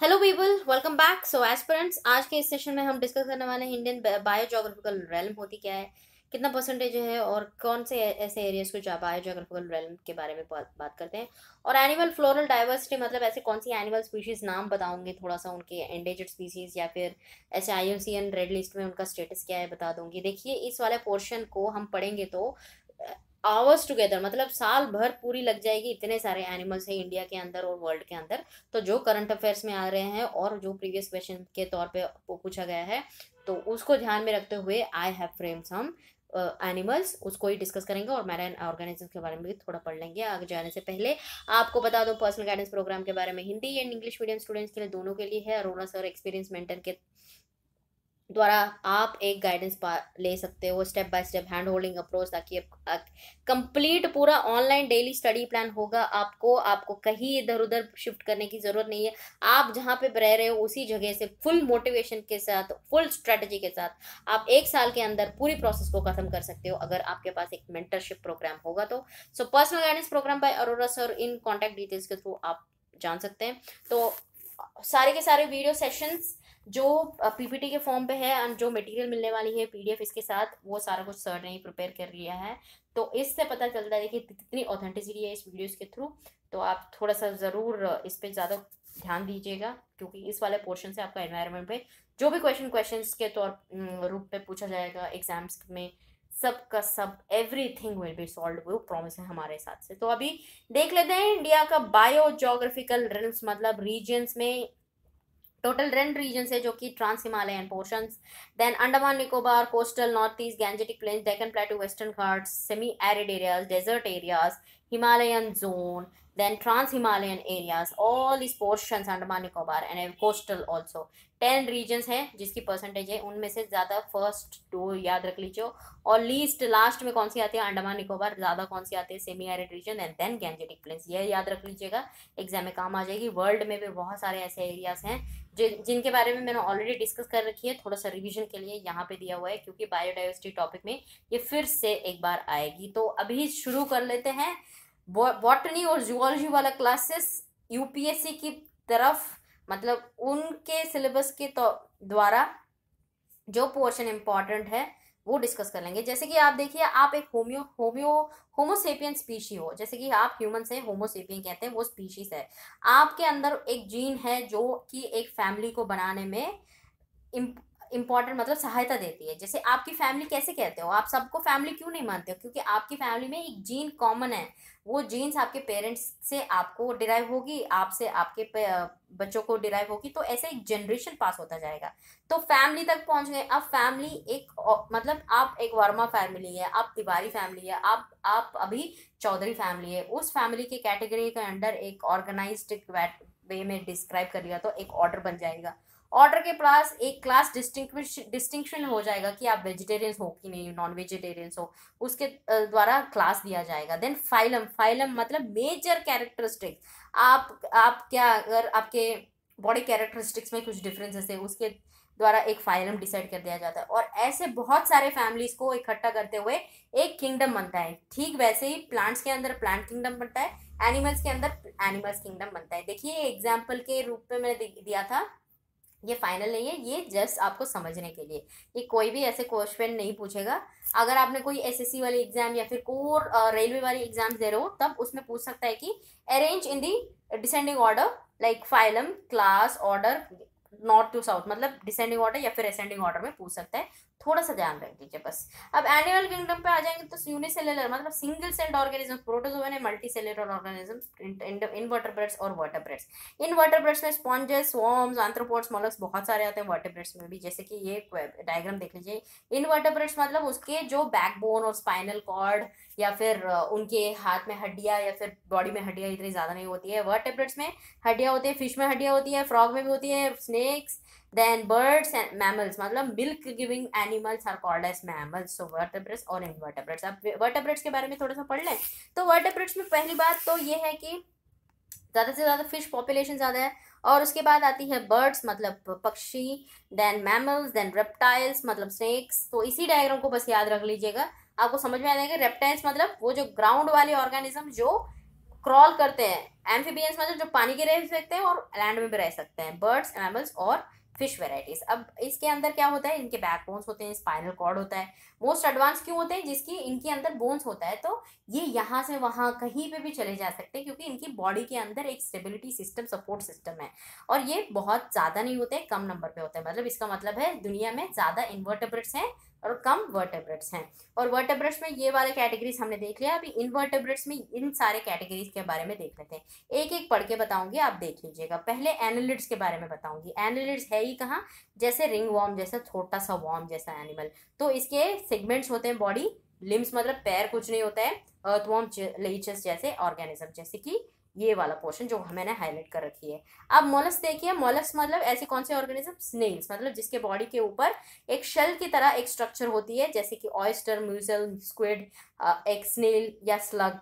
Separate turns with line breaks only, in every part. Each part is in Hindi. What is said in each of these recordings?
Hello people welcome back so aspirants आज के इस सेशन में हम डिस्कस करने वाले हैं इंडियन बायोजोग्राफिकल रेलम होती क्या है? कितना परसेंटेज है और कौन से ऐसे एरियाज़ को बायोजोग्राफिकल रेलम के बारे में बात करते हैं? और एनिमल फ्लोरल डाइवर्सिटी मतलब ऐसे कौन सी एनिमल स्पीशीज़ नाम बताऊँगी थोड़ा सा उनके एंडेजर्ड स्पीसीज़ या फिर ऐसे आई रेड लिस्ट में उनका स्टेटस क्या है बता दूँगी। देखिए, इस वाले पोर्शन को हम पढ़ेंगे तो आवर्स टुगेदर मतलब साल भर पूरी लग जाएगी इतने सारे एनिमल्स हैं इंडिया के अंदर और वर्ल्ड के अंदर। तो जो करंट अफेयर्स में आ रहे हैं और जो प्रीवियस क्वेश्चन के तौर पे पूछा गया है तो उसको ध्यान में रखते हुए I have frame some animals उसको ही डिस्कस करेंगे और मैराइन ऑर्गेनिज्म के बारे में भी थोड़ा पढ़ लेंगे। आगे जाने से पहले आपको बता दो पर्सनल गाइडेंस प्रोग्राम के बारे में। Hindi and English medium students के लिए दोनों के लिए है। अरोड़ा सर एक्सपीरियंस मेंटर के द्वारा आप एक गाइडेंस ले सकते हो step by step hand holding approach ताकि कंप्लीट पूरा ऑनलाइन डेली स्टडी प्लान होगा। आपको आपको कहीं इधर उधर शिफ्ट करने की ज़रूरत नहीं है। आप जहाँ पे रह रहे हो, उसी जगह से फुल मोटिवेशन के साथ फुल स्ट्रेटजी के साथ आप एक साल के अंदर पूरी प्रोसेस को ख़त्म कर सकते हो, अगर आपके पास एक मेंटरशिप प्रोग्राम होगा तो। So personal guidance program by Arora sir in contact details के थ्रू आप जान सकते हैं। तो सारे के सारे वीडियो सेशंस जो पीपीटी के फॉर्म पे है और जो मटेरियल मिलने वाली है पीडीएफ इसके साथ, वो सारा कुछ सर ने ही प्रिपेयर कर लिया है। तो इससे पता चलता है कि कितनी ऑथेंटिसिटी है इस वीडियोस के थ्रू तो आप थोड़ा सा ज़रूर, इस पर ज़्यादा ध्यान दीजिएगा, क्योंकि इस वाले पोर्शन से आपका एनवायरनमेंट पे जो भी क्वेश्चन क्वेश्चन के तौर रूप में पूछा जाएगा एग्ज़ाम्स में, सब का सब everything will be solve वो प्रॉमिस है हमारे साथ से। तो अभी देख लेते हैं इंडिया का बायो जोग्राफिकल रिल्स मतलब रीजन्स में टोटल रेंड रीजन है जो कि trans Himalayan portion then Andaman Nicobar coastal north east Gangetic plain Deccan plateau western Ghat semi arid areas desert areas Himalayan zone then trans-Himalayan areas, all these portions Andaman Nicobar and coastal also. Ten regions हैं जिसकी परसेंटेज है उनमें से ज़्यादा फ़र्स्ट टू याद रख लीजिए। और लीस्ट लास्ट में कौन सी आती है? अंडमान निकोबार ज़्यादा कौन सी आती है? Semi arid region and then Gangetic plains ये याद रख लीजिएगा। एग्ज़ाम में काम आ जाएगी। वर्ल्ड में भी बहुत सारे ऐसे एरियाज़ हैं जिन जिनके बारे में मैंने ऑलरेडी डिस्कस कर रखी है। थोड़ा सा रिविजन के लिए यहाँ पे दिया हुआ है क्योंकि बायोडाइवर्सिटी टॉपिक में ये फिर से एक बार आएगी। तो अभी शुरू कर लेते हैं। बॉटनी और जुअलॉजी वाला क्लासेस यूपीएससी की तरफ़ मतलब उनके सिलेबस के तो द्वारा जो पोर्शन इंपॉर्टेंट है, वो डिस्कस कर लेंगे। जैसे कि आप देखिए, आप एक होम्यो होम्यो होमोसेपियन स्पीशी हो। जैसे कि आप ह्यूमन से होमोसेपियन कहते हैं, वो स्पीशीज है। आपके अंदर एक जीन है जो कि एक फैमिली को बनाने में इंपॉर्टेंट मतलब सहायता देती है। जैसे आपकी फैमिली कैसे कहते हो? आप सबको फैमिली क्यों नहीं मानते हो? क्योंकि आपकी फैमिली में एक जीन कॉमन है। वो जीन्स आपके पेरेंट्स से आपको डिराइव होगी, आपसे आपके बच्चों को डिराइव होगी तो ऐसे एक जनरेशन पास होता जाएगा। तो फैमिली तक पहुँच गए। अब फैमिली एक मतलब आप एक वर्मा फैमिली है, आप तिवारी फैमिली है, आप आप अभी चौधरी फैमिली है। उस फैमिली के कैटेगरी के अंडर एक ऑर्गेनाइज वे में डिस्क्राइब कर लिया तो एक ऑर्डर बन जाएगा। ऑर्डर के पास एक क्लास डिस्टिंक्शन हो जाएगा कि आप वेजिटेरियंस हो कि नहीं नॉन वेजिटेरियंस हो, उसके द्वारा क्लास दिया जाएगा। देन फाइलम फाइलम मतलब मेजर कैरेक्टरिस्टिक्स आप आप क्या, अगर आपके बॉडी कैरेक्टरिस्टिक्स में कुछ डिफरेंसेस है, उसके द्वारा एक फाइलम डिसाइड कर दिया जाता है। और ऐसे बहुत सारे फैमिलीज़ को इकट्ठा करते हुए एक किंगडम बनता है। ठीक वैसे ही प्लांट्स के अंदर प्लांट किंगडम बनता है एनिमल्स के अंदर एनिमल्स किंगडम बनता है। देखिए एग्ज़ाम्पल के रूप में मैंने दिया था। ये फाइनल नहीं है, ये जस्ट आपको समझने के लिए ये कोई भी ऐसे क्वेश्चन नहीं पूछेगा। अगर आपने कोई एसएससी वाली एग्ज़ाम या फिर कोर रेलवे वाली एग्ज़ाम दे रहे हो, तब उसमें पूछ सकता है कि arrange in the descending order like phylum class order north to south मतलब डिसेंडिंग ऑर्डर या फिर असेंडिंग ऑर्डर में पूछ सकता है। थोड़ा सा ध्यान रख दीजिए बस। अब एनिमल किंगडम पे आ जाएँगे तो यूनिसेलुलर मतलब सिंगल सेल्ड ऑर्गेनिज्म प्रोटोजोवन है मल्टी सेलुलर ऑर्गेनिज्म इनवर्टेब्रेट्स और वर्टेब्रेट्स इनवर्टेब्रेट्स में स्पॉन्जेस वॉर्म्स आंथ्रोपोड्स मोलक्स बहुत सारे आते हैं वर्टेब्रेट्स में भी। जैसे कि ये डायग्राम देख लीजिए। इनवर्टेब्रेट्स मतलब उसके जो बैकबोन और स्पाइनल कॉर्ड या फिर उनके हाथ में हड्डियाँ या फिर बॉडी में हड्डियाँ इतनी ज़्यादा नहीं होती है। वर्टेब्रेट्स में हड्डियाँ होती है फ़िश में हड्डियाँ होती है फ्रॉग में भी होती है snakes then birds and mammals. मतलब milk giving animals are called as mammals. So vertebrates और invertebrates. अब vertebrates के बारे में थोड़ा सा पढ़ लें। तो vertebrates में पहली बात तो ये है कि ज़्यादा से ज़्यादा फ़िश पॉपुलेशन ज़्यादा है और उसके बाद आती है बर्ड्स मतलब पक्षी देन मैमल्स देन रेप्टाइल्स मतलब स्नेक्स तो इसी डायग्राम को बस याद रख लीजिएगा। आपको समझ में आ जाएगा रेप्टाइल्स मतलब वो जो ग्राउंड वाले ऑर्गेनिज्म जो क्रॉल करते हैं एम्फीबियंस मतलब जो पानी के रह सकते हैं और लैंड में भी रह सकते हैं बर्ड्स एनिमल्स और फ़िश वेराइटीज अब इसके अंदर क्या होता है? इनके बैक बोन्स होते हैं स्पाइनल कॉर्ड होता है। मोस्ट एडवांस क्यों होते हैं? जिसकी इनके अंदर बोन्स होता है तो ये यहाँ से वहाँ कहीं पे भी चले जा सकते हैं, क्योंकि इनकी बॉडी के अंदर एक स्टेबिलिटी सिस्टम सपोर्ट सिस्टम है। और ये बहुत ज़्यादा नहीं होते, कम नंबर पे होते हैं। मतलब इसका मतलब है, दुनिया में ज़्यादा इन्वर्टेब्रेट्स हैं और कम वर्टेब्रेट्स हैं। और वर्टेब्रेट्स में ये वाले कैटेगरीज हमने देख लिया, अभी इनवर्टेब्रेट्स में इन सारे कैटेगरीज के बारे में देख लेते हैं। एक एक पढ़ के बताऊँगी, आप देख लीजिएगा। पहले एनालिड्स के बारे में बताऊँगी। एनालिड्स है ही कहाँ? जैसे रिंग वॉर्म जैसा छोटा सा वॉर्म जैसा एनिमल तो इसके सेगमेंट्स होते हैं बॉडी लिम्स मतलब पैर कुछ नहीं होता है अर्थवॉर्म लीचस जैसे ऑर्गेनिज्म जैसे कि ये वाला पोर्शन जो मैंने हाईलाइट कर रखी है। अब मोलस देखिए मोलस मतलब ऐसे कौन से ऑर्गेनिज्म स्नेल्स मतलब जिसके बॉडी के ऊपर एक शेल की तरह एक स्ट्रक्चर होती है, जैसे कि ऑयस्टर म्यूजल स्क्विड एक स्नेल या स्लग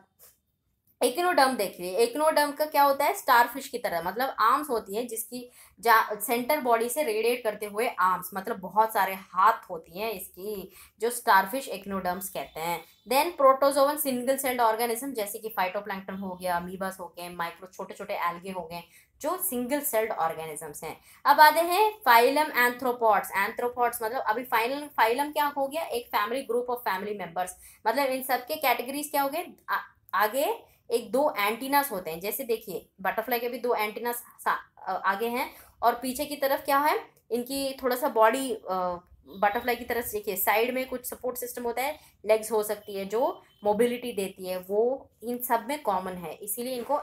एक्नोडम देखिए एक्नोडम का क्या होता है? स्टारफिश की तरह मतलब आर्म्स होती है जिसकी जा, सेंटर बॉडी से रेडिएट करते हुए आर्म्स मतलब बहुत सारे हाथ होती हैं इसकी, जो स्टारफिश एक्नोडम्स कहते हैं। Then protozoan single celled organism जैसे कि फाइटोप्लैंक्टन हो गया अमीबास हो गए माइक्रो छोटे छोटे एल्गे हो गए, जो सिंगल सेल्ड ऑर्गेनिजम्स हैं। अब आते हैं फाइलम एंथ्रोपॉड्स एंथ्रोपॉड्स मतलब अभी फाइनल फाइलम क्या हो गया? एक family group of family members मतलब इन सबके कैटेगरीज क्या हो गए? आगे एक दो एंटीनास होते हैं। जैसे देखिए बटरफ्लाई के भी दो एंटीनास आगे हैं और पीछे की तरफ़ क्या है, इनकी थोड़ा सा बॉडी बटरफ्लाई की तरफ़ देखिए साइड में कुछ सपोर्ट सिस्टम होता है लेग्स हो सकती है जो मोबिलिटी देती है। वो इन सब में कॉमन है। इसीलिए इनको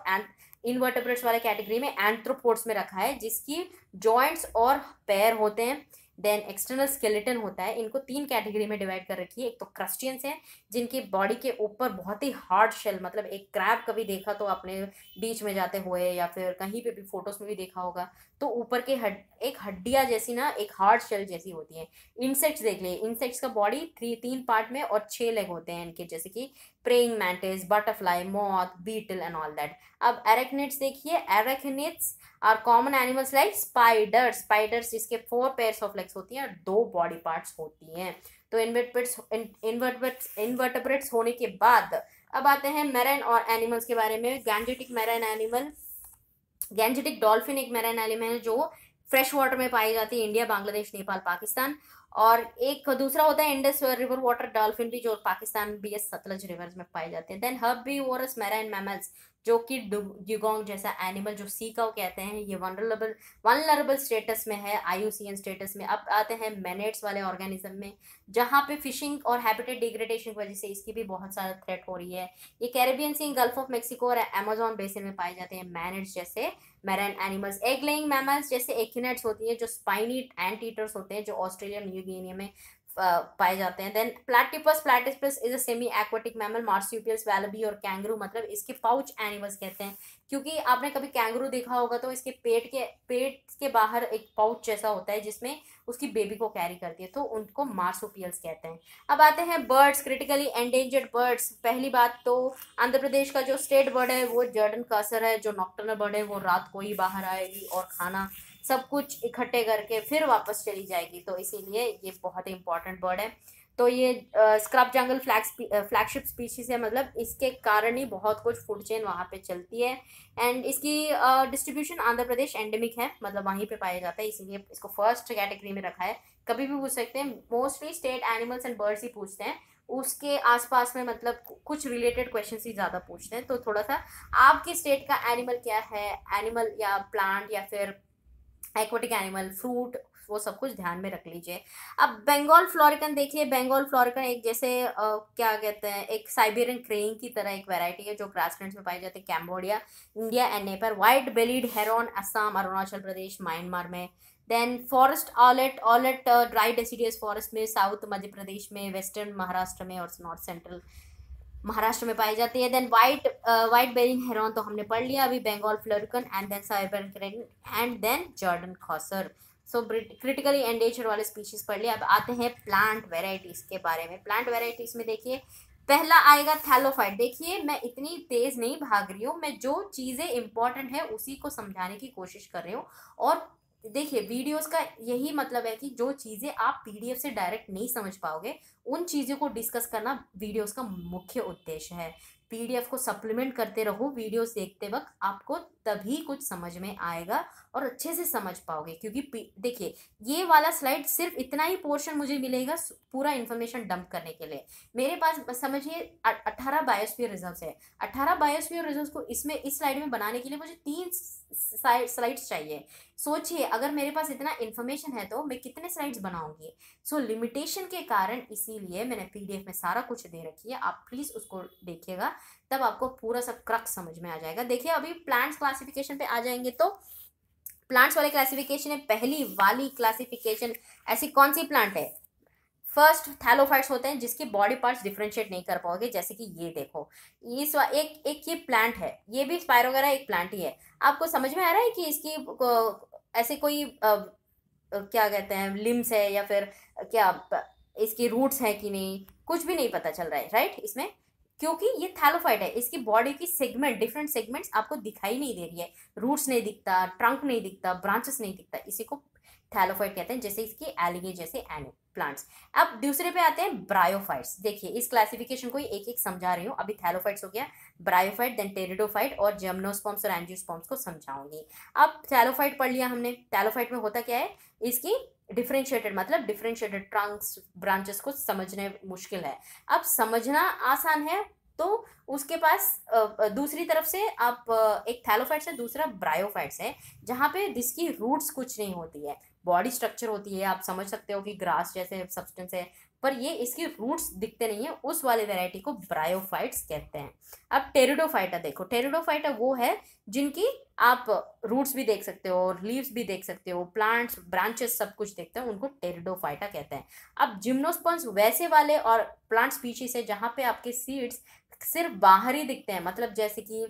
इनवर्टेब्रेट्स वाले कैटेगरी में एंथ्रोपोड्स में रखा है, जिसकी जॉइंट्स और पैर होते हैं। देन एक्सटर्नल स्केलेटन होता है, इनको तीन कैटेगरी में डिवाइड कर रखी है। एक तो क्रस्टियंस हैं, जिनकी बॉडी के ऊपर बहुत ही हार्ड शेल मतलब एक क्रैब कभी देखा तो अपने बीच में जाते हुए या फिर कहीं पे भी फ़ोटोज़ में भी देखा होगा तो ऊपर के हड, एक हड्डिया जैसी ना, एक हार्ड शेल जैसी होती है। इंसेक्ट्स देख लिए इंसेक्ट्स का बॉडी थ्री तीन पार्ट में और छः लेग होते हैं इनके, जैसे कि praying mantis butterfly moth beetle and all that अब एरेक्निट्स देखिए arachnids are common animals like spiders spiders जिसके फोर पेयर्स ऑफ़ लेग्स होती हैं और दो बॉडी पार्ट्स होती हैं। तो इन्वर्टब्रेट्स इन्वर्टब्रेट्स इन्वर्टब्रेट्स होने के बाद अब आते हैं मेरन और एनिमल्स के बारे में। गैंजेटिक मेरन एनिमल गैंजेटिक डॉल्फिन एक मेरन एनिमल है जो फ्रेश वाटर में पाई जाती है इंडिया बांग्लादेश नेपाल पाकिस्तान और एक दूसरा होता है इंडस रिवर वाटर डॉल्फिन भी जो पाकिस्तान बी एस सतलज रिवर्स में पाए जाते हैं। Then herbivorous marine mammals जो कि डिगोंग जैसा एनिमल जो सी का कहते हैं, ये वनरेबल वनरेबल स्टेटस में है आईयूसीएन स्टेटस में। अब आते हैं मैनेट्स वाले ऑर्गेनिज्म में, जहाँ पे फिशिंग और हैबिटेट डिग्रेडेशन की वजह से इसकी भी बहुत सारा थ्रेट हो रही है। ये Caribbean sea gulf of Mexico और अमेजोन बेसिन में पाए जाते हैं मैनेट्स जैसे marine animals egg laying mammals जैसे एकिनेट्स होती है, जो स्पाइनी ईटर्स होते हैं, जो ऑस्ट्रेलिया न्यू गिनिया में पाए जाते हैं। Then platypus platypus is a semi aquatic mammal marsupials wallaby और कैंगरू मतलब इसके पाउच एनिमल्स कहते हैं। क्योंकि आपने कभी कैंगरू देखा होगा तो इसके पेट के पेट के बाहर एक पाउच जैसा होता है जिसमें उसकी बेबी को कैरी करती है तो उनको मार्सोपियल्स कहते हैं। अब आते हैं बर्ड्स क्रिटिकली एंडेंजर्ड बर्ड्स पहली बात तो आंध्र प्रदेश का जो स्टेट बर्ड है, वो जर्डन कासर है, जो नॉक्टर्नल बर्ड है, वो रात को ही बाहर आएगी और खाना सब कुछ इकट्ठे करके फिर वापस चली जाएगी। तो इसीलिए ये बहुत ही इंपॉर्टेंट बर्ड है। तो ये scrub jungle flag flagship species है मतलब इसके कारण ही बहुत कुछ फ़ूड चेन वहाँ पे चलती है। एंड इसकी डिस्ट्रीब्यूशन आंध्र प्रदेश एंडेमिक है मतलब वहीं पे पाया जाता है, इसीलिए इसको फ़र्स्ट कैटेगरी में रखा है। कभी भी पूछ सकते हैं mostly state animals and birds ही पूछते हैं। उसके आसपास में मतलब कुछ रिलेटेड क्वेश्चन ही ज़्यादा पूछते हैं। तो थोड़ा सा, आपके स्टेट का एनिमल क्या है? एनिमल या प्लांट या फिर एक्वेटिक एनिमल फ्रूट वो सब कुछ ध्यान में रख लीजिए। अब बंगाल फ्लोरिकन देखिए बंगाल फ्लोरिकन एक जैसे आ, क्या कहते हैं एक साइबेरियन क्रेन की तरह एक वैरायटी है जो ग्रासलैंड्स में पाई जाती है Cambodia India and Nepal white bellied heron Assam Arunachal Pradesh Myanmar में then forest owlet owlet dry deciduous forest में साउथ मध्य प्रदेश में वेस्टर्न महाराष्ट्र में और नॉर्थ सेंट्रल महाराष्ट्र में पाई जाती है। Then white white bellied heron तो हमने पढ़ लिया। अभी Bengal florican and then cyber and then Jordan courser so critically endanger वाले स्पीशीज पढ़ लिया। अब आते हैं प्लांट वेराइटीज के बारे में। प्लांट वेराइटीज में देखिए, पहला आएगा थैलोफाइट देखिए, मैं इतनी तेज नहीं भाग रही हूँ। मैं जो चीज़ें इंपॉर्टेंट है, उसी को समझाने की कोशिश कर रही हूँ। और देखिए वीडियोस का यही मतलब है कि जो चीज़ें आप पीडीएफ से डायरेक्ट नहीं समझ पाओगे, उन चीज़ों को डिस्कस करना वीडियोस का मुख्य उद्देश्य है। पीडीएफ को सप्लीमेंट करते रहो वीडियोस देखते वक्त आपको तभी कुछ समझ में आएगा और अच्छे से समझ पाओगे। क्योंकि देखिए, ये वाला स्लाइड सिर्फ़ इतना ही पोर्शन मुझे मिलेगा पूरा इन्फॉर्मेशन डंप करने के लिए। मेरे पास समझिए अट्ठारह बायोस्फीयर रिज़र्व है। अट्ठारह बायोस्फीयर रिज़र्व को इसमें, इस स्लाइड में बनाने के लिए मुझे तीन स्लाइड्स चाहिए। सोचिए, अगर मेरे पास इतना इन्फॉर्मेशन है तो मैं कितने स्लाइड्स बनाऊँगी? सो लिमिटेशन के कारण इसीलिए मैंने पीडीएफ में सारा कुछ दे रखी है। आप प्लीज़ उसको देखिएगा। तब आपको पूरा सब क्रक समझ में आ जाएगा। देखिए अभी प्लांट्स क्लासिफिकेशन पे आ जाएँगे तो प्लांट्स वाले क्लासिफिकेशन है पहली वाली क्लासिफिकेशन ऐसी कौन सी प्लांट है? फ़र्स्ट थैलोफाइट्स होते हैं जिसकी बॉडी पार्ट्स डिफ्रेंशिएट नहीं कर पाओगे जैसे कि ये देखो। इस एक एक ये प्लांट है ये भी स्पायरोगेरा एक प्लांट ही है। आपको समझ में आ रहा है कि इसकी को, ऐसे कोई आ, क्या कहते हैं लिम्स है या फिर क्या इसकी रूट्स हैं कि नहीं? कुछ भी नहीं पता चल रहा है राइट इसमें क्योंकि ये थैलोफाइट है, इसकी बॉडी की सेगमेंट डिफरेंट सेगमेंट्स आपको दिखाई नहीं दे रही है। रूट्स नहीं दिखता ट्रंक नहीं दिखता ब्रांचेस नहीं दिखता, इसी को थैलोफाइट कहते हैं, जैसे इसकी एलिगे जैसे एनी प्लांट्स अब दूसरे पे आते हैं ब्रायोफाइट्स देखिए, इस क्लासिफिकेशन को एक एक समझा रही हूँ। अभी थैलोफाइट्स हो गया ब्रायोफाइट देन टेरिडोफाइट और जेमनोस्पॉम्स और एंजियोस्पॉम्स को समझाऊँगी। अब थैलोफाइट पढ़ लिया हमने। थैलोफाइट में होता क्या है? इसकी डिफ्रेंशिएटेड मतलब डिफ्रेंशिएटेड ट्रंक्स ब्रांचेस को समझने मुश्किल है। अब समझना आसान है तो उसके पास दूसरी तरफ़ से आप एक थैलोफाइट्स है, दूसरा ब्रायोफाइट्स है, जहाँ पे जिसकी रूट्स कुछ नहीं होती है। बॉडी स्ट्रक्चर होती है, आप समझ सकते हो कि ग्रास जैसे सब्सटेंस है पर ये इसकी रूट्स दिखते नहीं है, उस वाले वेराइटी को ब्रायोफाइट्स कहते हैं। अब टेरिडोफाइटा देखो टेरिडोफाइटा वो है जिनकी आप रूट्स भी देख सकते हो और लीव्स भी देख सकते हो प्लांट्स ब्रांचेस सब कुछ देखते हैं, उनको टेरिडोफाइटा कहते हैं। अब जिम्नोस्पॉन्स वैसे वाले और प्लांट स्पीशीज है जहाँ पे आपके सीड्स सिर्फ़ बाहर ही दिखते हैं मतलब जैसे कि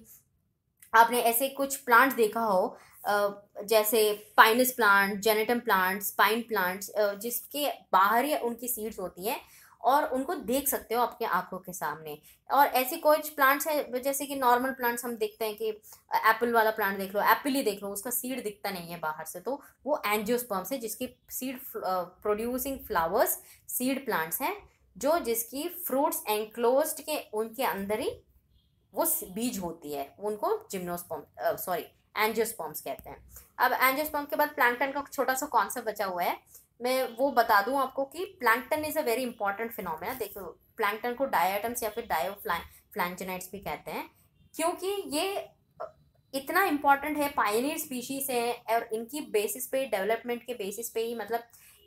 आपने ऐसे कुछ प्लांट्स देखा हो जैसे pinus plant, gnetum plants, pine plants जिसके बाहर ही उनकी सीड्स होती हैं और उनको देख सकते हो आपके आँखों के सामने। और ऐसे कुछ प्लांट्स हैं जैसे कि नॉर्मल प्लांट्स हम देखते हैं कि एप्पल वाला प्लांट देख लो, एप्पल ही देख लो, उसका सीड दिखता नहीं है बाहर से तो वो एंजियोस्पर्म्स है, जिसकी seed producing flowers seed plants हैं, जो जिसकी फ्रूट्स एंक्लोज्ड के उनके अंदर ही वो बीज होती है, उनको जिम्नोस्पॉम सॉरी एंजियोस्पॉम्स कहते हैं। अब एंजियोस्पॉम के बाद प्लांटन का छोटा सा कॉन्सेप्ट बचा हुआ है। मैं वो बता दूँ आपको कि plankton is a very important phenomena देखो, प्लैंकटन को डायटम्स या फिर डायो फ्लैंजनाइट्स भी कहते हैं। क्योंकि ये इतना इंपॉर्टेंट है पायनियर स्पीशीज है और इनकी बेसिस पे डेवलपमेंट के बेसिस पे ही मतलब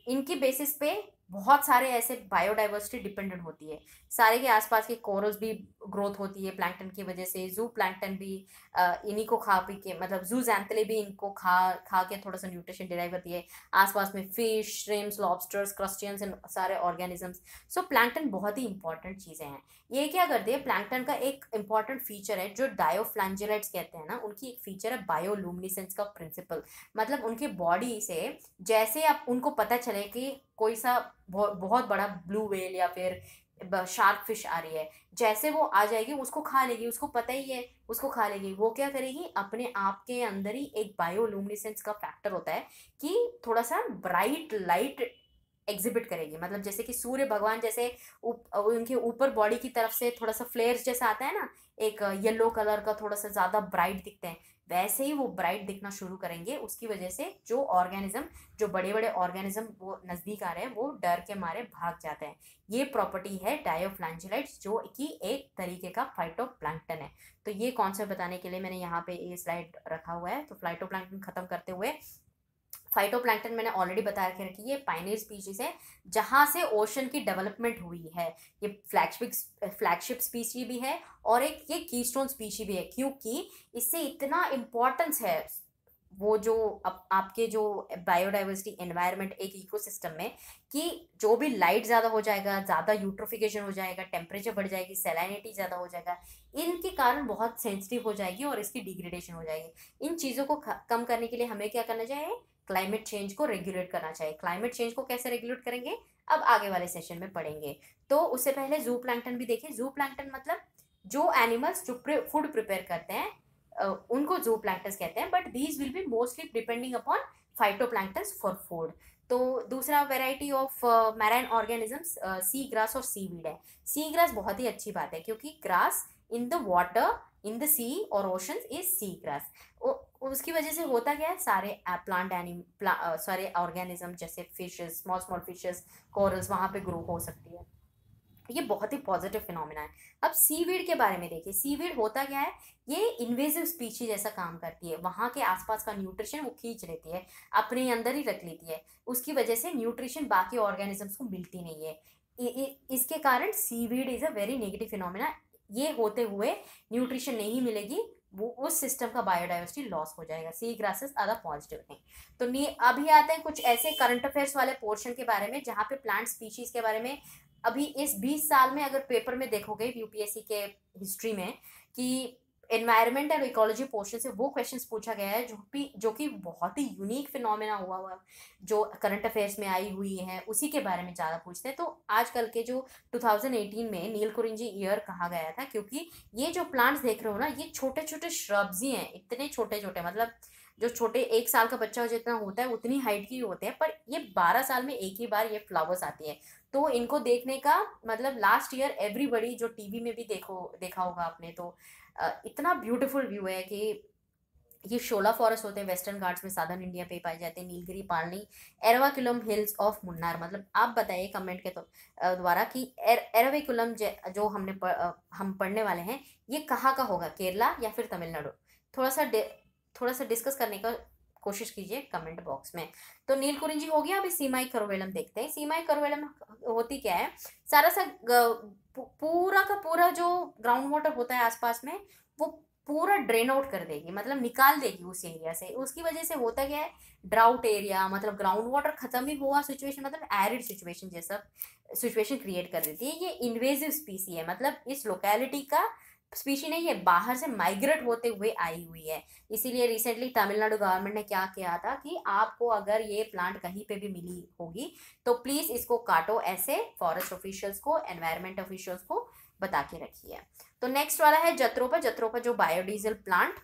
इनकी बेसिस पे बहुत सारे ऐसे बायोडाइवर्सिटी डिपेंडेंट होती है। सारे के आसपास के कोरल्स भी ग्रोथ होती है प्लैंकटन की वजह से जू प्लैंकटन भी इन्हीं को खा पी के मतलब जू जैंतले भी इनको खा खा के थोड़ा सा न्यूट्रिशन डिराइव करती है। आसपास में fish shrimps lobsters crustaceans and सारे ऑर्गेनिजम्स सो प्लैंकटन बहुत ही इंपॉर्टेंट चीज़ें हैं। ये क्या करती है? प्लैंकटन का एक इंपॉर्टेंट फीचर है, जो डायोफ्लैंजेलाइट्स कहते हैं ना, उनकी एक फीचर है बायोलूमिनिसेंस का प्रिंसिपल मतलब उनके बॉडी से जैसे आप, उनको पता चले कि कोई सा बहुत बड़ा ब्लू वेल या फिर शार्क फ़िश आ रही है। जैसे वो आ जाएगी उसको खा लेगी उसको पता ही है उसको खा लेगी। वो क्या करेगी? अपने आप के अंदर ही एक बायोलूमिनेसेंस का फैक्टर होता है कि थोड़ा सा ब्राइट लाइट एग्जिबिट करेगी। मतलब जैसे कि सूर्य भगवान जैसे उप, उनके ऊपर बॉडी की तरफ़ से थोड़ा सा फ्लेयर्स जैसा आता है ना एक येलो कलर का थोड़ा सा ज़्यादा ब्राइट दिखते हैं। वैसे ही वो ब्राइट दिखना शुरू करेंगे, उसकी वजह से जो ऑर्गेनिज्म, जो बड़े बड़े ऑर्गेनिज्म वो नज़दीक आ रहे हैं, वो डर के मारे भाग जाते हैं। ये प्रॉपर्टी है डायोफ्लैंजिलाइट जो कि एक तरीके का फाइटोप्लैंक्टन है। तो ये कॉन्सेप्ट बताने के लिए मैंने यहाँ पे ये स्लाइड रखा हुआ है। तो फ्लाइटोप्लैंक्टन खत्म करते हुए फाइटोप्लैंक्टन मैंने ऑलरेडी बता रखे कि ये पाइनियर स्पीशीज है, जहाँ से ओशन की डेवलपमेंट हुई है। ये फ्लैगशिप फ्लैगशिप स्पीशी भी है और एक ये कीस्टोन स्पीशी भी है, क्योंकि इससे इतना इम्पोर्टेंस है वो जो अब आपके जो बायोडाइवर्सिटी एनवायरनमेंट एक इकोसिस्टम में कि जो भी लाइट ज़्यादा हो जाएगा, ज़्यादा यूट्रोफिकेशन हो जाएगा टेम्परेचर बढ़ जाएगी सेलाइनिटी ज़्यादा हो जाएगा, इनके कारण बहुत सेंसिटिव हो जाएगी और इसकी डिग्रेडेशन हो जाएगी। इन चीज़ों को कम करने के लिए हमें क्या करना चाहिए? क्लाइमेट चेंज को रेगुलेट करना चाहिए। क्लाइमेट चेंज को कैसे रेगुलेट करेंगे? अब आगे वाले सेशन में पढ़ेंगे। तो उससे पहले जू प्लैंकटन भी देखें। जू प्लैंकटन मतलब जो एनिमल्स जो फ़ूड प्रिपेयर करते हैं उनको जू प्लैंक्टस कहते हैं but these will be mostly depending upon phyto phytoplanktons for food तो दूसरा variety of marine organisms sea grass और सी वीड है। सी ग्रास बहुत ही अच्छी बात है, क्योंकि grass in the water in the sea और ओशन इज़ सी ग्रास उसकी वजह से होता क्या है, सारे प्लांट एनिम सारे ऑर्गेनिज्म जैसे fishes small small fishes corals वहाँ पे ग्रो हो सकती है। ये बहुत ही पॉजिटिव फिनोमिना है। अब सीवीड के बारे में देखिए। सीवीड होता क्या है, ये इन्वेजिव स्पीची जैसा काम करती है। वहाँ के आसपास का न्यूट्रिशन वो खींच लेती है, अपने अंदर ही रख लेती है। उसकी वजह से न्यूट्रिशन बाकी ऑर्गेनिजम्स को मिलती नहीं है। इसके कारण seaweed is a very negative phenomena ये होते हुए न्यूट्रिशन नहीं मिलेगी वो, उस सिस्टम का बायोडाइवर्सिटी लॉस हो जाएगा sea grasses are the positive thing तो नी, अभी आते हैं कुछ ऐसे करंट अफेयर्स वाले पोर्शन के बारे में, जहाँ पे प्लांट स्पीशीज के बारे में, अभी इस 20 साल में अगर पेपर में देखोगे यूपीएससी के हिस्ट्री में, कि एनवायरमेंट और इकोलॉजी पोर्शन से वो क्वेश्चंस पूछा गया है, जो भी, जो कि बहुत ही यूनिक फिनोमेना हुआ हुआ, जो करंट अफेयर्स में आई हुई है, उसी के बारे में ज़्यादा पूछते हैं। तो आजकल के जो 2018 में नील कुरिंजी ईयर कहा गया था, क्योंकि ये जो प्लांट्स देख रहे हो ना, ये छोटे छोटे श्रब्स ही हैं, इतने छोटे छोटे मतलब जो छोटे, एक साल का बच्चा जितना होता है, उतनी हाइट की होते हैं, पर ये बारह साल में एक ही बार ये फ्लावर्स आती है। तो इनको देखने का मतलब लास्ट ईयर एवरीबडी जो टीवी में भी देखो, देखा होगा आपने तो इतना ब्यूटीफुल व्यू है कि ये शोला फॉरेस्ट होते हैं वेस्टर्न घाट्स में साधन इंडिया पे पाए जाते हैं नीलगिरी पालनी एरवाकुलम हिल्स ऑफ़ मुन्नार मतलब आप बताइए कमेंट के तो द्वारा कि एर, एरवाकुलम जो हमने पढ़, हम पढ़ने वाले हैं ये कहाँ का होगा केरला या फिर तमिलनाडु? थोड़ा सा थोड़ा सा डिस्कस करने का कोशिश कीजिए कमेंट बॉक्स में। तो नील कुरिंजी, हो गया? अभी सीमाई करोवेलम देखते हैं। सीमाई करोवेलम होती क्या है? सारा सा पूरा का पूरा जो ग्राउंड वाटर होता है आसपास में, वो पूरा ड्रेन आउट कर देगी मतलब निकाल देगी उस एरिया से। उसकी वजह से होता क्या है? ड्राउट एरिया मतलब ग्राउंड वाटर खत्म ही हुआ सिचुएशन मतलब एरिड सिचुएशन जैसा सिचुएशन क्रिएट कर देती है। ये इन्वेजिव स्पीसी है मतलब इस लोकेलिटी का स्पीशी नहीं है बाहर से माइग्रेट होते हुए आई हुई है। इसीलिए रिसेंटली तमिलनाडु गवर्नमेंट ने क्या किया था कि आपको अगर ये प्लांट कहीं पे भी मिली होगी तो प्लीज़ इसको काटो ऐसे फॉरेस्ट ऑफिशियल्स को एनवायरमेंट ऑफिशियल्स को बता के रखिए। तो नेक्स्ट वाला है जत्रोपा जत्रोपा जो बायोडीजल प्लांट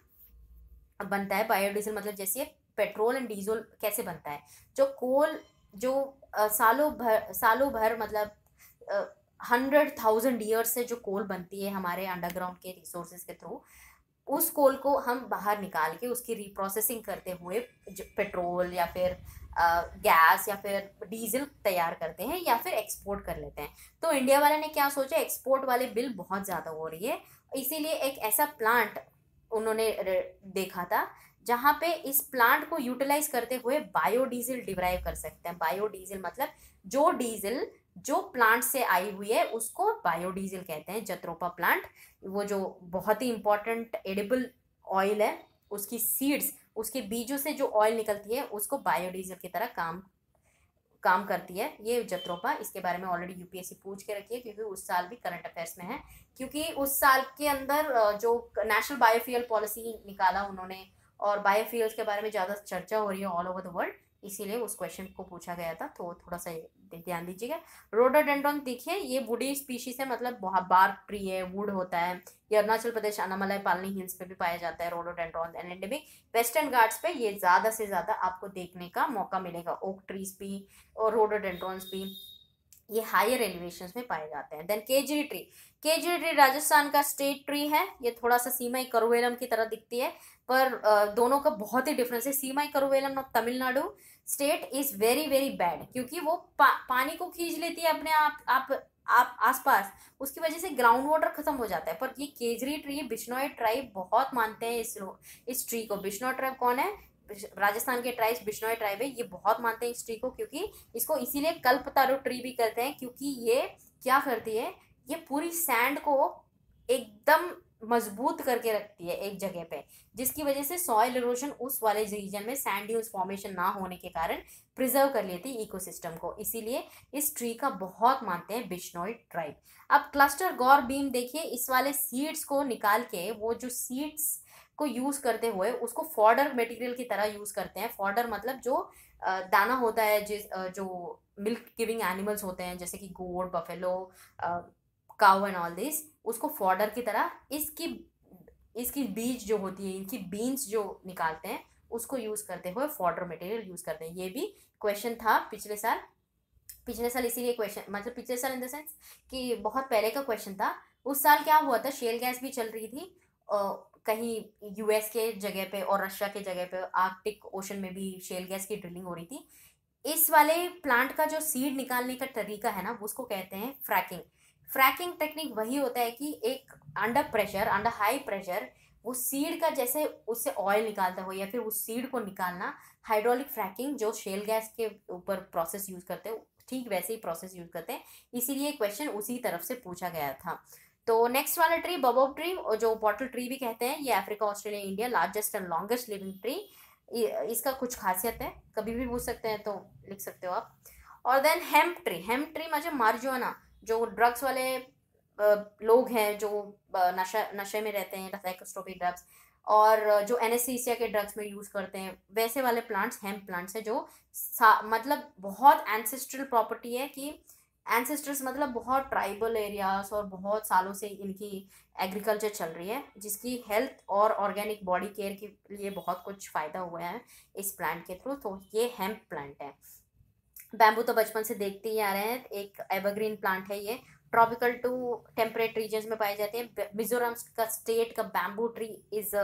बनता है बायोडीजल मतलब जैसे पेट्रोल एंड डीजल कैसे बनता है? जो कोल जो सालों भर सालों भर मतलब आ, हंड्रेड थाउज़ेंड ईयर्स से जो कोल बनती है हमारे अंडरग्राउंड के रिसोर्सेज के थ्रू उस कोल को हम बाहर निकाल के उसकी रिप्रोसेसिंग करते हुए पेट्रोल या फिर गैस या फिर डीजल तैयार करते हैं या फिर एक्सपोर्ट कर लेते हैं। तो इंडिया वाले ने क्या सोचा एक्सपोर्ट वाले बिल बहुत ज़्यादा हो रही है। इसीलिए एक ऐसा प्लांट उन्होंने देखा था, जहाँ पे इस प्लांट को यूटिलाइज करते हुए बायोडीजल डिराइव कर सकते हैं। बायोडीजल मतलब जो डीजल जो प्लांट से आई हुई है, उसको बायोडीजल कहते हैं जत्रोपा प्लांट वो जो बहुत ही इंपॉर्टेंट एडिबल ऑयल है, उसकी सीड्स उसके बीजों से जो ऑयल निकलती है, उसको बायोडीजल की तरह काम काम करती है. ये जत्रोपा इसके बारे में ऑलरेडी यूपीएससी पूछ के रखी है, क्योंकि उस साल भी करंट अफेयर्स में है. क्योंकि उस साल के अंदर जो नेशनल बायोफ्यूल पॉलिसी निकाला उन्होंने, और बायोफ्यूल्स के बारे में ज़्यादा चर्चा हो रही है ऑल ओवर द वर्ल्ड इसीलिए उस क्वेश्चन को पूछा गया था तो थोड़ा सा ध्यान दीजिएगा। रोडोडेंड्रॉन देखिए, ये वुडी स्पीशीज है मतलब बहुत बार्क ट्री है वुड होता है। ये अरुणाचल प्रदेश अनामलाई पालनी हिल्स पे भी पाया जाता है रोडोडेंड्रॉन एंडेमिक वेस्टर्न गार्ड्स पे ये ज़्यादा से ज़्यादा आपको देखने का मौका मिलेगा ओक ट्रीज भी और रोडोडेंड्रॉन्स भी। ये हायर एलिवेशन में पाए जाते हैं। Then khejri tree khejri tree Rajasthan का स्टेट ट्री है। ये थोड़ा सा सीमाई करुवेलम की तरह दिखती है। पर दोनों का बहुत ही डिफरेंस है। सीमाई करुवेलम और Tamil Nadu state is very very bad क्योंकि वो पा, पानी को खींच लेती है अपने आप आप आप आसपास। उसकी वजह से ग्राउंड वाटर खत्म हो जाता है। पर ये केजरी ट्री बिश्नोई ट्राइब बहुत मानते हैं इस इस ट्री को। बिश्नोई ट्राइब कौन है? राजस्थान के ट्राइब्स बिश्नोई ट्राइब है, ये बहुत मानते हैं इस ट्री को क्योंकि इसको इसीलिए कल्पतारू ट्री भी कहते हैं क्योंकि ये क्या करती है, ये पूरी सैंड को एकदम मज़बूत करके रखती है एक जगह पे, जिसकी वजह से सॉइल इरोजन उस वाले रीजन में सैंड ड्यूज फॉर्मेशन ना होने के कारण प्रिजर्व कर लेती है इकोसिस्टम को, इसीलिए इस ट्री का बहुत मानते हैं बिश्नोई ट्राइब अब क्लस्टर गौर बीम देखिए, इस वाले सीड्स को निकाल के वो जो सीड्स को यूज़ करते हुए उसको फॉर्डर मटेरियल की तरह यूज़ करते हैं। फॉर्डर मतलब जो दाना होता है, जिस जो मिल्क गिविंग एनिमल्स होते हैं, जैसे कि goat buffalo cow and all this उसको फॉर्डर की तरह इसकी इसकी बीज जो होती है, इनकी बीन्स जो निकालते हैं, उसको यूज़ करते हुए फॉर्डर मटेरियल यूज़ करते हैं। ये भी क्वेश्चन था पिछले साल। पिछले साल इसीलिए क्वेश्चन मतलब पिछले साल इन द सेंस कि बहुत पहले का क्वेश्चन था। उस साल क्या हुआ था? शेल गैस भी चल रही थी कहीं यूएस के जगह पे और रशिया के जगह पे आर्कटिक ओशन में भी शेल गैस की ड्रिलिंग हो रही थी। इस वाले प्लांट का जो सीड निकालने का तरीका है ना उसको कहते हैं फ्रैकिंग फ्रैकिंग टेक्निक वही होता है कि एक under pressure under high pressure वो सीड का जैसे उससे ऑयल निकालता हो या फिर उस सीड को निकालना हाइड्रोलिक फ्रैकिंग जो शेल गैस के ऊपर प्रोसेस यूज़ करते हैं, ठीक वैसे ही प्रोसेस यूज़ करते हैं। इसीलिए क्वेश्चन उसी तरफ़ से पूछा गया था। तो नेक्स्ट वाला ट्री बबोब ट्री और जो बॉटल ट्री भी कहते हैं, ये Africa Australia India largest and longest living tree इसका कुछ खासियत है, कभी भी पूछ सकते हैं तो लिख सकते हो आप। और then hemp tree hemp tree मतलब मार्जुआना जो ड्रग्स वाले लोग हैं, जो नशा, नशे में रहते हैं ड्रग्स और जो एनेस्थीसिया के ड्रग्स में यूज़ करते हैं, वैसे वाले प्लांट्स हेम्प प्लांट्स है जो मतलब बहुत एंसेस्ट्रल प्रॉपर्टी है कि एंसेस्टर्स मतलब बहुत ट्राइबल एरियाज़ और बहुत सालों से इनकी एग्रीकल्चर चल रही है, जिसकी हेल्थ और ऑर्गेनिक बॉडी केयर के लिए बहुत कुछ फ़ायदा हुआ है इस प्लांट के थ्रू तो ये हेम्प प्लांट है। बैम्बू तो बचपन से देखते ही आ रहे हैं, एक एवरग्रीन प्लांट है ये। ट्रॉपिकल टू टेम्परेट रीजन्स में पाए जाते हैं। मिजोरम का स्टेट का bamboo tree is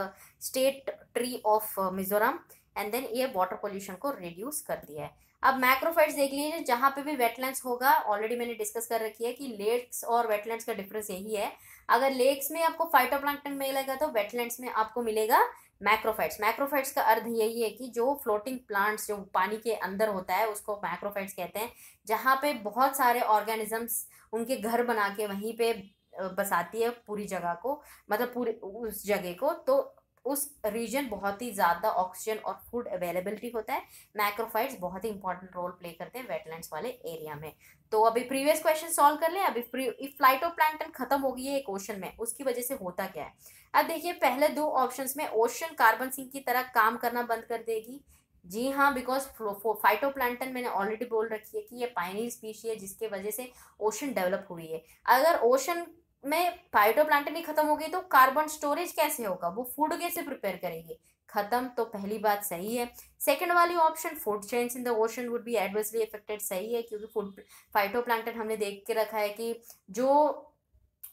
state tree of Mizoram and then ये वाटर पोल्यूशन को रिड्यूस कर दिया है। अब मैक्रोफाइट्स देख लीजिए, जहाँ पे भी वेटलैंड्स होगा ऑलरेडी मैंने डिस्कस कर रखी है कि लेक्स और वेटलैंड्स का डिफरेंस यही है। अगर लेक्स में आपको फाइटोप्लैंक्टन मिलेगा तो वेटलैंड्स में आपको मिलेगा मैक्रोफाइट्स मैक्रोफाइट्स का अर्थ यही है कि जो फ्लोटिंग प्लांट्स जो पानी के अंदर होता है, उसको मैक्रोफाइट्स कहते हैं, जहाँ पे बहुत सारे ऑर्गेनिजम्स उनके घर बना के वहीं पे बसाती है पूरी जगह को मतलब पूरी उस जगह को। तो उस रीजन बहुत ही ज़्यादा ऑक्सीजन और फ़ूड अवेलेबिलिटी होता है। मैक्रोफाइट्स बहुत ही इंपॉर्टेंट रोल प्ले करते हैं वेटलैंड्स वाले एरिया में। तो अभी प्रीवियस क्वेश्चन सॉल्व कर ले। अभी फ्लाइटो प्लांटन खत्म हो गई है एक ओशन में, उसकी वजह से होता क्या है? अब देखिए, पहले दो ऑप्शंस में ओशन कार्बन सिंह की तरह काम करना बंद कर देगी। जी हाँ बिकॉज़ फाइटो प्लांटन मैंने ऑलरेडी बोल रखी है कि ये पाइनी स्पीशी है, जिसके वजह से ओशन डेवलप हुई है। अगर ओशन में फाइटो फाइटोप्लांटन ही खत्म हो गई तो कार्बन स्टोरेज कैसे होगा? वो फ़ूड कैसे प्रिपेयर करेंगे? खत्म तो पहली बात सही है। सेकंड वाली option food change in the ocean would be adversely affected सही है, क्योंकि फ़ूड फाइटोप्लांटन हमने देख के रखा है कि जो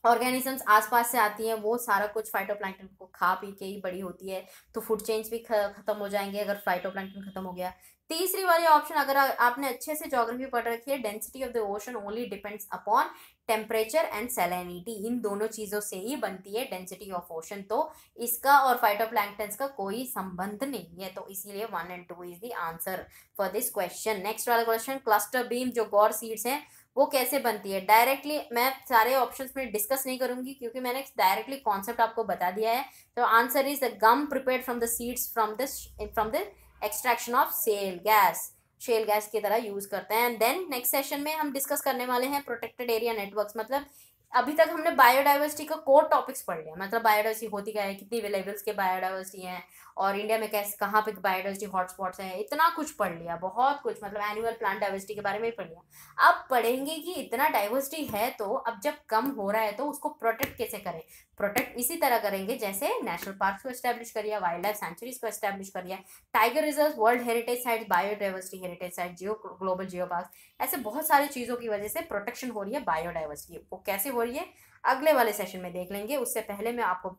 ऑर्गेनिजम्स आसपास से आती हैं, वो सारा कुछ फाइटोप्लैंक्टन को खा पी के ही बड़ी होती है तो फ़ूड चेंज भी खत्म हो जाएँगे अगर फाइटोप्लैंक्टन खत्म हो गया। तीसरी वाली ऑप्शन अगर आपने अच्छे से जोग्राफी पढ़ रखी है density of the ocean only depends upon temperature and salinity इन दोनों चीज़ों से ही बनती है डेंसिटी ऑफ़ ओशन तो इसका और फाइटोप्लैंक्टन्स का कोई संबंध नहीं है तो इसीलिए one and two is the answer for this question next वाला क्वेश्चन क्लस्टर बीम जो गौर सीड्स हैं, वो कैसे बनती है? डायरेक्टली मैं सारे ऑप्शंस में डिस्कस नहीं करूँगी, क्योंकि मैंने डायरेक्टली कॉन्सेप्ट आपको बता दिया है। तो answer is the gum prepare from the seeds from the from the extraction of shale gas shale gas की तरह यूज़ करते हैं. एंड देन नेक्स्ट सेशन में हम डिस्कस करने वाले हैं प्रोटेक्टेड एरिया नेटवर्क मतलब अभी तक हमने बायोडाइवर्सिटी का कोर टॉपिक्स पढ़ लिया. मतलब बायोडाइवर्सिटी होती क्या है? कितनी लेवल्स के बायोडाइवर्सिटी हैं? और इंडिया में कैसे, कहाँ पे बायोडाइवर्सिटी हॉटस्पॉट्स हैं, इतना कुछ पढ़ लिया, बहुत कुछ मतलब एनुअल प्लांट डाइवर्सिटी के बारे में पढ़ लिया। अब पढ़ेंगे कि इतना डाइवर्सिटी है तो अब जब कम हो रहा है तो उसको प्रोटेक्ट कैसे करें? प्रोटेक्ट इसी तरह करेंगे जैसे नेशनल पार्क को एस्टेब्लिश करिए वाइल्ड लाइफ सेंचुरीज को एस्टेब्लिश करिए tiger reserve world heritage site biodiversity heritage site geo global geopark ऐसे बहुत सारी चीज़ों की वजह से प्रोटेक्शन हो रही है बायोडाइवर्सिटी वो कैसे हो रही है? अगले वाले सेशन में देख लेंगे। उससे पहले मैं आपको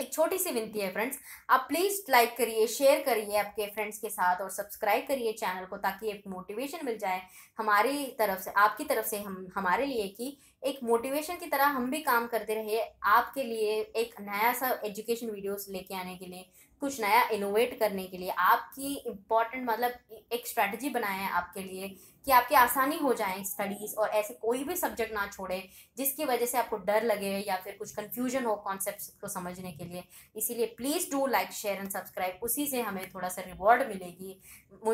एक छोटी सी विनती है फ्रेंड्स आप प्लीज़ लाइक करिए शेयर करिए आपके फ्रेंड्स के साथ और सब्सक्राइब करिए चैनल को ताकि एक मोटिवेशन मिल जाए हमारी तरफ़ से, आपकी तरफ़ से हम, हमारे लिए कि एक मोटिवेशन की तरह हम भी काम करते रहे आपके लिए एक नया सा एजुकेशन वीडियोस लेके आने के लिए, कुछ नया इनोवेट करने के लिए, आपकी इंपॉर्टेंट मतलब एक स्ट्रैटेजी बनाए आपके लिए कि आपके आसानी हो जाए स्टडीज़ और ऐसे कोई भी सब्जेक्ट ना छोड़े, जिसकी वजह से आपको डर लगे या फिर कुछ कन्फ्यूज़न हो कॉन्सेप्ट को समझने के लिए। इसीलिए please do like share and subscribe उसी से हमें थोड़ा सा रिवॉर्ड मिलेगी।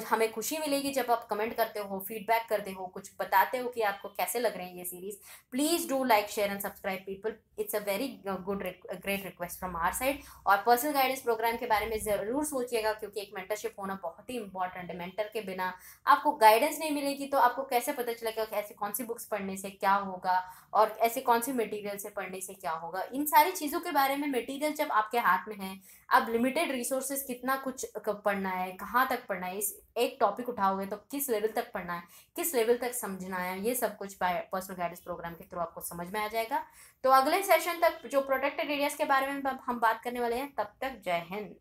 हमें खुशी मिलेगी जब आप कमेंट करते हो फीडबैक करते हो, कुछ बताते हो कि आपको कैसे लग रहे हैं ये series please do like share and subscribe people it's a very good great request from our side और पर्सनल गाइडेंस प्रोग्राम के बारे में ज़रूर सोचिएगा, क्योंकि एक मेंटरशिप होना बहुत ही इंपॉर्टेंट है। मेंटर के बिना आपको गाइडेंस नहीं मिलेगी तो आपको कैसे पता चलेगा कि ऐसे कौन सी बुक्स पढ़ने से क्या होगा और ऐसे कौन सी मटेरियल से पढ़ने से क्या होगा। इन सारी चीज़ों के बारे में मटेरियल जब आपके हाथ में है, अब लिमिटेड रिसोर्सेज कितना कुछ पढ़ना है, कहाँ तक पढ़ना है, इस एक टॉपिक उठाओगे तो किस लेवल तक पढ़ना है, किस लेवल तक समझना है, ये सब कुछ पर्सनल गाइडेंस प्रोग्राम के थ्रू आपको समझ में आ जाएगा। तो अगले सेशन तक जो प्रोटेक्टेड एरियाज़ के बारे में हम बात करने वाले हैं, तब तक जय हिंद।